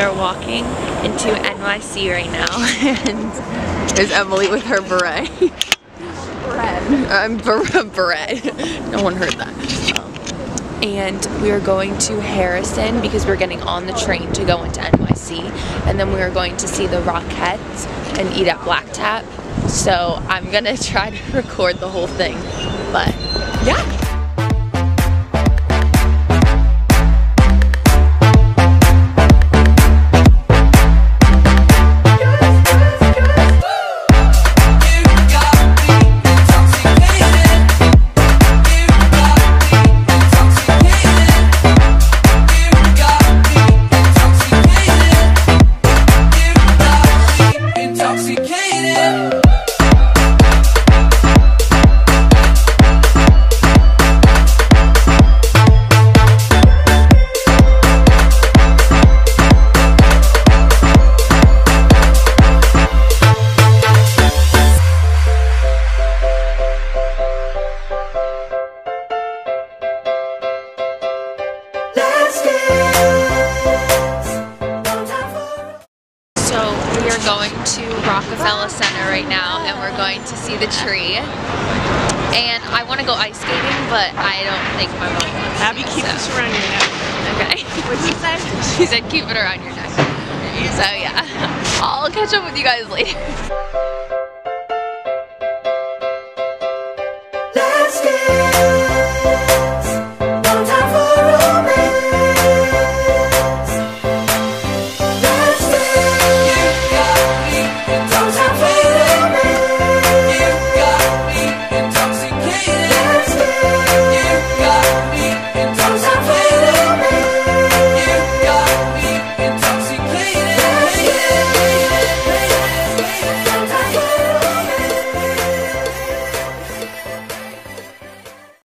are walking into NYC right now and There's Emily with her beret. bread. I'm um, beret. No one heard that. and we are going to Harrison because we're getting on the train to go into NYC and then we are going to see the Rockettes and eat at Black Tap so I'm gonna try to record the whole thing but yeah Rockefeller Center right now and we're going to see the tree. And I want to go ice skating, but I don't think my mom wants to. Abby, keep so. this around your neck. Okay. What'd she say? She said keep it around your neck. So yeah, I'll catch up with you guys later.